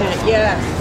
yes.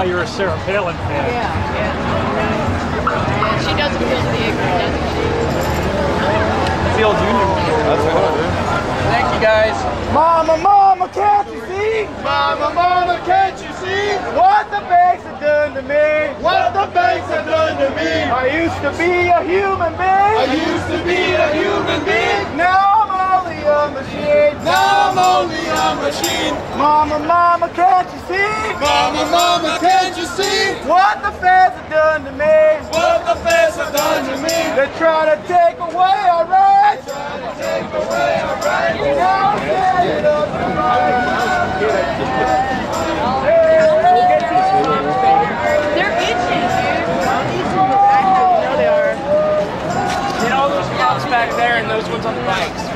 Why you're a Sarah Palin fan. Yeah, yeah. Yeah, she does appeal to the ignorant, doesn't she? Field Union. That's cool, dude. Thank you guys. Mama, mama, can't you see? Mama, mama, can't you see? What the banks have done to me? What the banks have done to me? I used to be a human being. I used to be a human being. Now I'm only a machine. Now I'm only a machine. Mama, mama, can't you see? Mama, mama, can't you see? What the feds have done to me? What the feds have done to me? They're trying to take away our rights. Trying to take away our rights. Now I'm standing up to They're itching, dude. Get all those cops back there and those ones on the bikes.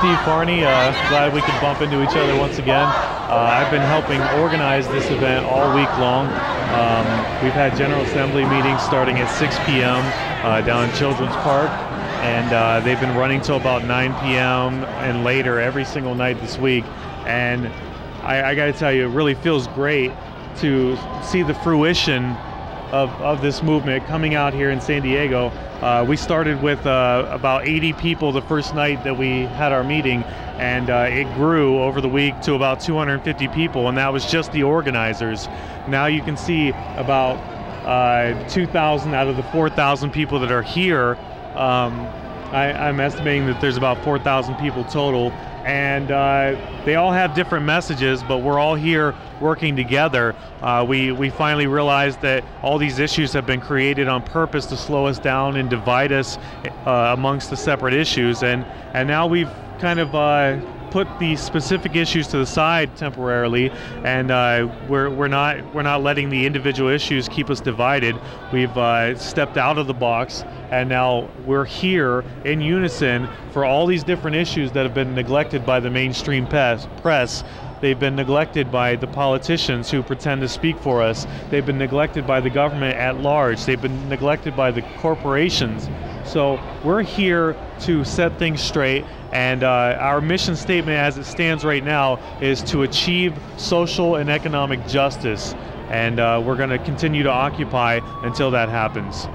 Steve Farney. Uh, glad we could bump into each other once again. Uh, I've been helping organize this event all week long. Um, we've had General Assembly meetings starting at 6 p.m. Uh, down in Children's Park, and uh, they've been running till about 9 p.m. and later every single night this week. And I, I got to tell you, it really feels great to see the fruition of, of this movement coming out here in San Diego. Uh, we started with uh, about 80 people the first night that we had our meeting, and uh, it grew over the week to about 250 people, and that was just the organizers. Now you can see about uh, 2,000 out of the 4,000 people that are here. Um, I, I'm estimating that there's about 4,000 people total, and uh, they all have different messages, but we're all here working together. Uh, we we finally realized that all these issues have been created on purpose to slow us down and divide us uh, amongst the separate issues, and and now we've kind of uh, put the specific issues to the side temporarily, and uh, we're, we're not we're not letting the individual issues keep us divided. We've uh, stepped out of the box, and now we're here in unison for all these different issues that have been neglected by the mainstream press. press. They've been neglected by the politicians who pretend to speak for us. They've been neglected by the government at large. They've been neglected by the corporations. So we're here to set things straight, and uh, our mission statement as it stands right now is to achieve social and economic justice. And uh, we're going to continue to occupy until that happens.